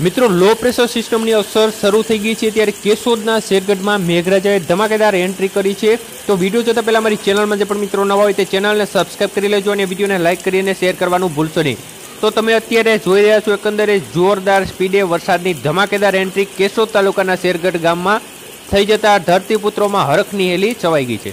મિત્રો low pressure સિસ્ટમની અસર શરૂ થઈ ગઈ છે ત્યારે કેશોદના શેરગઢમાં મેઘરાજાએ ધમાકેદાર એન્ટ્રી કરી છે. તો વીડિયો જોતા પહેલાં મારી ચેનલમાં જે પણ મિત્રો નવા હોય તે ચેનલને સબસ્ક્રાઇબ કરી લેજો અને વિડીયોને લાઇક કરીને શેર કરવાનું ભૂલશો નહીં. તો તમે અત્યારે જોઈ રહ્યા છો એકંદરે જોરદાર સ્પીડે વરસાદની ધમાકેદાર એન્ટ્રી કેશોદ તાલુકાના શેરગઢ ગામમાં થઈ જતા ધરતીપુત્રોમાં હરખની હેલી છવાઈ ગઈ છે.